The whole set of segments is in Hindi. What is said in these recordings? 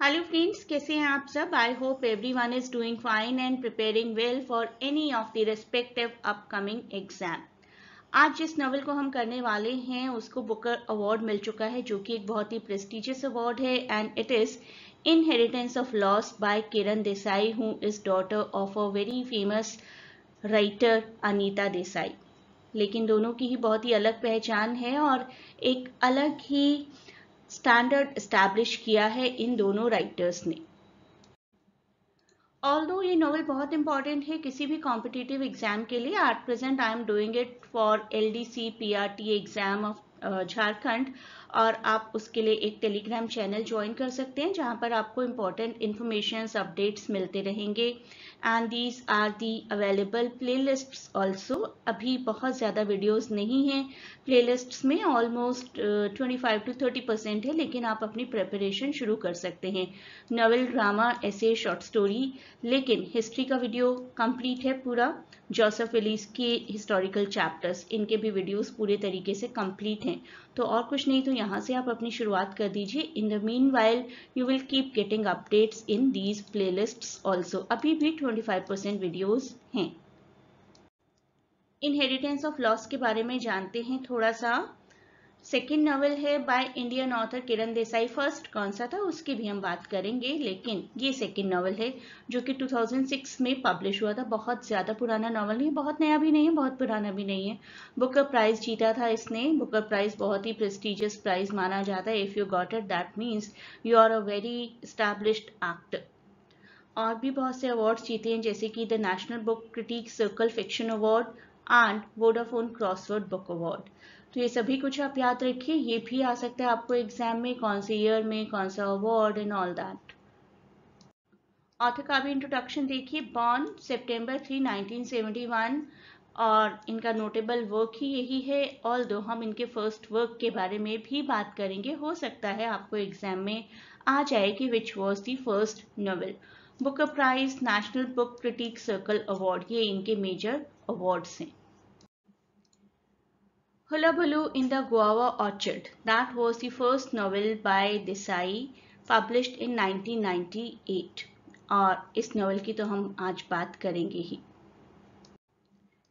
हेलो फ्रेंड्स कैसे हैं आप सब? I hope everyone is doing fine and preparing well for any of the respective upcoming exam आज जिस नॉवल को हम करने वाले हैं, उसको बुकर अवार्ड मिल चुका है, जो कि एक बहुत ही प्रेस्टिजियस अवार्ड है and it is inheritance of loss by Kiran Desai who is daughter of a very famous writer Anita Desai लेकिन दोनों की ही बहुत ही अलग पहचान है और एक अलग ही स्टैंडर्ड स्टैब्लिश किया है इन दोनों राइटर्स ने। ऑल दो ये नॉवल बहुत इंपॉर्टेंट है, किसी भी कॉम्पिटिटिव एग्ज़ाम के लिए at present I am doing it for L D C P R T exam of Jharkhand और आप उसके लिए एक टेलीग्राम चैनल ज्वाइन कर सकते हैं, जहाँ पर आपको इंपॉर्टेंट इन्फॉर्मेशन अपडेट्स मिलते रहेंगे। And these are the available playlists also अभी बहुत ज़्यादा वीडियोस नहीं हैं। प्लेलिस्ट्स में almost twenty five to thirty percent है, लेकिन आप अपनी प्रेपरेशन शुरू कर सकते हैं। नॉवल ड्रामा ऐसे शॉर्ट स्टोरी लेकिन हिस्ट्री का वीडियो कंप्लीट है पूरा। जोसेफ एलिस के हिस्टोरिकल चैप्टर्स इनके भी वीडियोस पूरे तरीके से कंप्लीट हैं। तो और कुछ नहीं तो यहाँ से आप अपनी शुरुआत कर दीजिए। In the meanwhile you will keep getting updates in these playlist also अभी भी 25 परसेंट वीडियोज़ हैं। इनहेरिटेंस ऑफ़ लॉस के बारे में जानते हैं थोड़ा सा। सेकेंड नॉवल है by Indian author Kiran Desai. First कौन सा था, उसकी भी हम बात करेंगे, लेकिन ये सेकेंड नॉवल है, जो कि 2006 में पब्लिश हुआ था। बहुत ज़्यादा पुराना नॉवल नहीं बहुत नया भी नहीं है, बहुत पुराना भी नहीं है। बुकर प्राइज जीता था इसने। बुकर प्राइज बहुत ही प्रेस्टिजियस प्राइज माना जाता है। If you got it that means you are a very established actor और भी बहुत से अवार्ड्स जीते हैं, जैसे कि the National Book Critic Circle fiction award and Vodafone Crossword Book Award तो ये सभी कुछ आप याद रखिए, ये भी आ सकता है आपको एग्ज़ाम में, कौन से ईयर में, कौन सा award and all that author का भी इंट्रोडक्शन देखिए बॉर्न सितंबर थ्री 1971 और इनका नोटेबल वर्क ही यही है ऑल दो हम इनके फ़र्स्ट वर्क के बारे में भी बात करेंगे, हो सकता है आपको एग्ज़ाम में आ जाए कि which was the first novel book prize national book critic circle award ये इनके मेजर अवार्ड्स हैं। Hullabaloo in the Guava Orchard. That was the first novel by Desai, published in 1998 और इस नॉवल की तो हम आज बात करेंगे ही।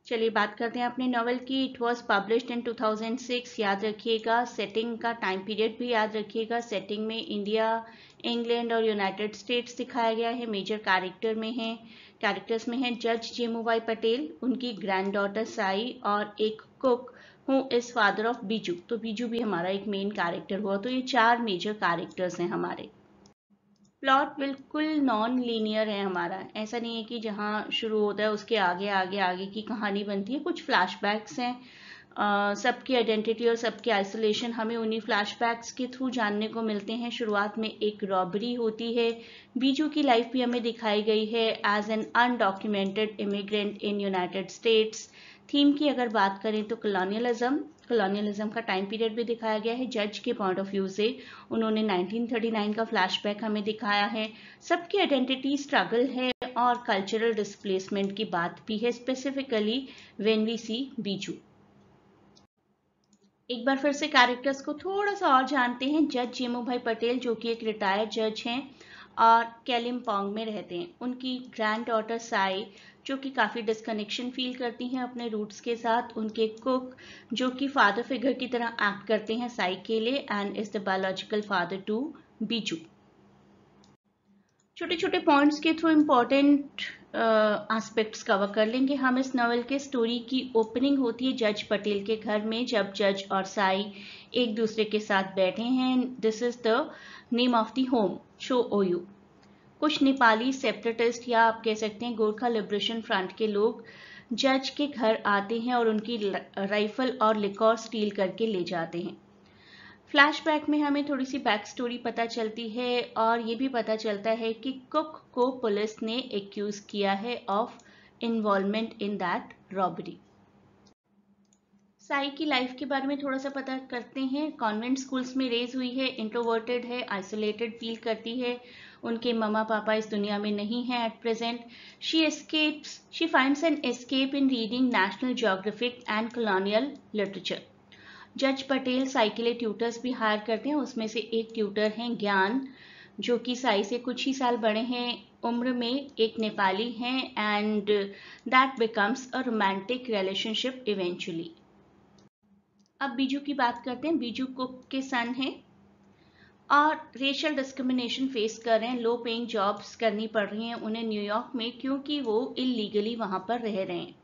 चलिए बात करते हैं अपने नॉवल की। इट वॉज़ पब्लिश्ड इन 2006 याद रखिएगा। सेटिंग का टाइम पीरियड भी याद रखिएगा। सेटिंग में इंडिया इंग्लैंड और यूनाइटेड स्टेट्स दिखाया गया है। मेजर कैरेक्टर में है। कैरेक्टर्स में हैं जज जेमूबाई पटेल उनकी ग्रैंड डॉटर साई और एक कुक हूँ इज़ फादर ऑफ़ बीजू तो बीजू भी हमारा एक मेन कैरेक्टर हुआ। तो ये चार मेजर कैरेक्टर्स हैं हमारे। प्लॉट बिल्कुल नॉन लीनियर है हमारा। ऐसा नहीं है कि जहाँ शुरू होता है उसके आगे आगे आगे की कहानी बनती है। कुछ फ्लैशबैक्स हैं। सबकी आइडेंटिटी और सबकी आइसोलेशन हमें उन्हीं फ्लैशबैक्स के थ्रू जानने को मिलते हैं। शुरुआत में एक रॉबरी होती है। बीजू की लाइफ भी हमें दिखाई गई है as an undocumented immigrant in United States theme की अगर बात करें तो कॉलोनियलिज्म कॉलोनियलिज्म का टाइम पीरियड भी दिखाया गया है। जज के पॉइंट ऑफ़ व्यू से उन्होंने 1939 का फ्लैशबैक हमें दिखाया है। सबकी आइडेंटिटी स्ट्रगल है और कल्चरल डिस्प्लेसमेंट की बात भी है। Specifically when we see Biju. एक बार फिर से कैरेक्टर्स को थोड़ा सा और जानते हैं। जज जेमू भाई पटेल, जो कि एक रिटायर्ड जज हैं और कैलिम्पोंग में रहते हैं। उनकी ग्रैंड डॉटर साई, जो कि काफ़ी डिस्कनेक्शन फील करती हैं अपने रूट्स के साथ। उनके कुक जो कि फादर फिगर की तरह एक्ट करते हैं साई के लिए and is the biological father to Biju छोटे छोटे पॉइंट्स के थ्रू इम्पोर्टेंट एस्पेक्ट्स कवर कर लेंगे। हम इस नॉवल के स्टोरी की ओपनिंग होती है जज पटेल के घर में, जब जज और साई एक दूसरे के साथ बैठे हैं। This is the name of the home Cho Oyu कुछ नेपाली सेपरेटिस्ट या आप कह सकते हैं गोरखा लिबरेशन फ्रंट के लोग जज के घर आते हैं और उनकी राइफल और लिकॉर स्टील करके ले जाते हैं। फ्लैशबैक में हमें थोड़ी सी बैक स्टोरी पता चलती है और ये भी पता चलता है कि कुक को पुलिस ने एक्यूज किया है of involvement in that robbery Sai की लाइफ के बारे में थोड़ा सा पता करते हैं। कॉन्वेंट स्कूल्स में रेज हुई है इंट्रोवर्टेड है आइसोलेटेड फील करती है। उनके ममा पापा इस दुनिया में नहीं है at present she escapes she finds an escape in reading National Geographic and colonial literature जज पटेल साइकिले ट्यूटर्स भी हायर करते हैं। उसमें से एक ट्यूटर हैं ज्ञान, जो कि साई से कुछ ही साल बड़े हैं। उम्र में एक नेपाली हैं and that becomes a romantic relationship eventually अब बीजू की बात करते हैं। बीजू कुक के सन हैं और रेशल डिस्क्रिमिनेशन फेस कर रहे हैं। लो पेइंग जॉब्स करनी पड़ रही हैं उन्हें न्यूयॉर्क में, क्योंकि वो इलीगली वहाँ पर रह रहे हैं।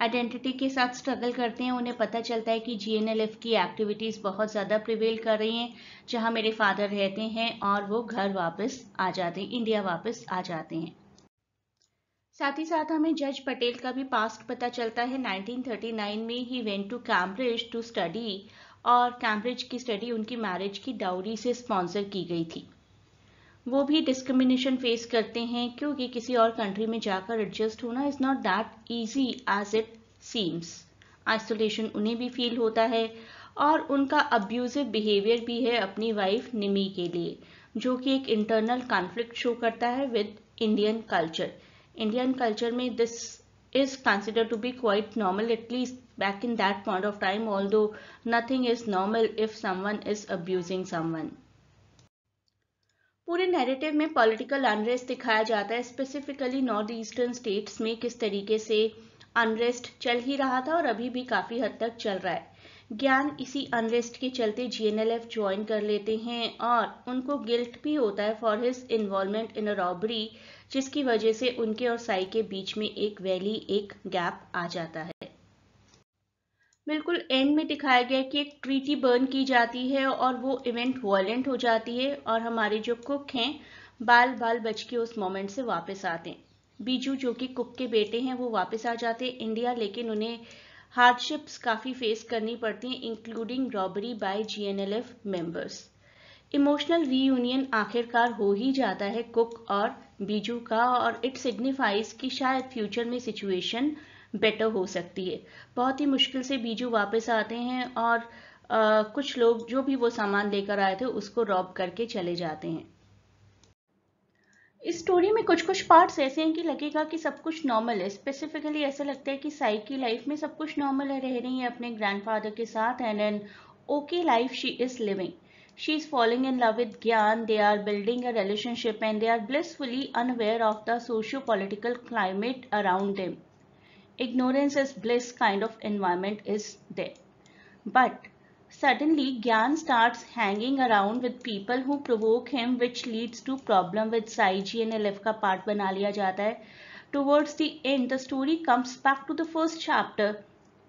आइडेंटिटी के साथ स्ट्रगल करते हैं, उन्हें पता चलता है कि जीएनएलएफ की एक्टिविटीज़ बहुत ज़्यादा प्रिवेल कर रही हैं, जहाँ मेरे फादर रहते हैं और वो घर वापस आ जाते हैं इंडिया वापस आ जाते हैं। साथ ही साथ हमें जज पटेल का भी पास्ट पता चलता है। 1939 में ही went to Cambridge to study और कैम्ब्रिज की स्टडी उनकी मैरिज की डाउरी से स्पॉन्सर की गई थी। वो भी डिस्क्रिमिनेशन फेस करते हैं, क्योंकि किसी और कंट्री में जाकर एडजस्ट होना is not that easy as it seems isolation उन्हें भी फील होता है और उनका अब्यूजिव बिहेवियर भी है अपनी वाइफ निमी के लिए, जो कि एक इंटरनल कॉन्फ्लिक्ट शो करता है with Indian culture Indian culture में this is considered to be quite normal, at least back in that point of time, although nothing is normal if someone is abusing someone. पूरे नैरेटिव में पॉलिटिकल अनरेस्ट दिखाया जाता है स्पेसिफिकली नॉर्थ ईस्टर्न स्टेट्स में किस तरीके से अनरेस्ट चल ही रहा था और अभी भी काफ़ी हद तक चल रहा है। ज्ञान इसी अनरेस्ट के चलते जीएनएलएफ ज्वाइन कर लेते हैं और उनको गिल्ट भी होता है for his involvement in a robbery जिसकी वजह से उनके और साई के बीच में एक वैली एक गैप आ जाता है। बिल्कुल एंड में दिखाया गया कि एक ट्रीटी बर्न की जाती है और वो इवेंट वायलेंट हो जाती है और हमारे जो कुक हैं, बाल बाल बच के उस मोमेंट से वापस आते हैं। बीजू जो कि कुक के बेटे हैं, वो वापस आ जाते हैं इंडिया लेकिन उन्हें हार्डशिप्स काफ़ी फेस करनी पड़ती हैं including robbery by GNLF members emotional reunion आखिरकार हो ही जाता है कुक और बीजू का, और इट सिग्निफाइज कि शायद फ्यूचर में सिचुएशन बेटर हो सकती है। बहुत ही मुश्किल से बीजू वापस आते हैं और आ, कुछ लोग जो भी वो सामान लेकर आए थे उसको रॉब करके चले जाते हैं। इस स्टोरी में कुछ कुछ पार्ट्स ऐसे हैं कि लगेगा कि सब कुछ नॉर्मल है। स्पेसिफिकली ऐसा लगता है कि साई की लाइफ में सब कुछ नॉर्मल है रह रही है अपने ग्रैंडफादर के साथ and an okay life she is living she is falling in love with Gyan, they are building a relationship and they are blissfully unaware of the socio-political climate around them. Ignorance is bliss kind of environment is there. But suddenly Gyan starts hanging around with people who provoke him which leads to problem with Sai Ji and LF का part बना लिया जाता है. Towards the end the story comes back to the first chapter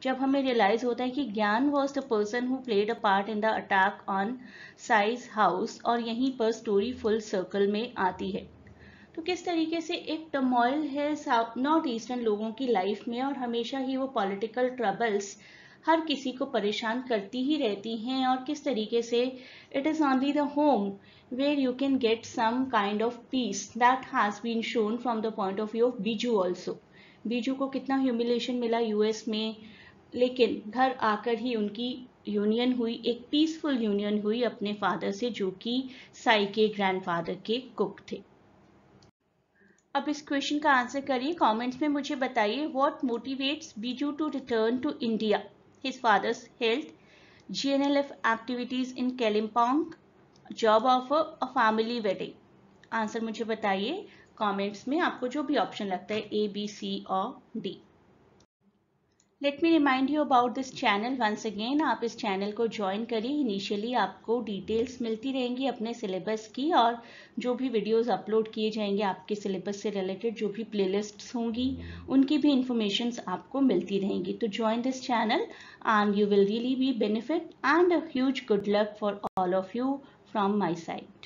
जब हमें रियलाइज़ होता है कि Gyan was the person who played a part in the attack on size house और यहीं पर स्टोरी फुल सर्कल में आती है तो किस तरीके से एक टमोइल है नॉर्थ ईस्टर्न लोगों की लाइफ में और हमेशा ही वो पॉलिटिकल ट्रबल्स हर किसी को परेशान करती ही रहती हैं और किस तरीके से it is only the home where you can get some kind of peace that has been shown from the point of view of Biju also Biju को कितना ह्यूमिलेशन मिला यूएस में, लेकिन घर आकर ही उनकी यूनियन हुई, एक पीसफुल यूनियन हुई अपने फादर से जो कि साई के ग्रैंडफादर के कुक थे। अब इस क्वेश्चन का आंसर करिए। कमेंट्स में मुझे बताइए what motivates Biju to return to India his father's health GNLF activities in Kalimpong job offer a family wedding answer मुझे बताइए। कमेंट्स में आपको जो भी ऑप्शन लगता है ए बी सी और D let me remind you about this channel once again आप इस चैनल को ज्वाइन करिए। इनिशियली आपको डिटेल्स मिलती रहेंगी अपने सिलेबस की और जो भी वीडियोस अपलोड किए जाएँगे आपके सिलेबस से रिलेटेड जो भी प्लेलिस्ट्स होंगी, उनकी भी इंफॉर्मेशन आपको मिलती रहेंगी। तो join this channel and you will really be benefit and a huge good luck for all of you from my side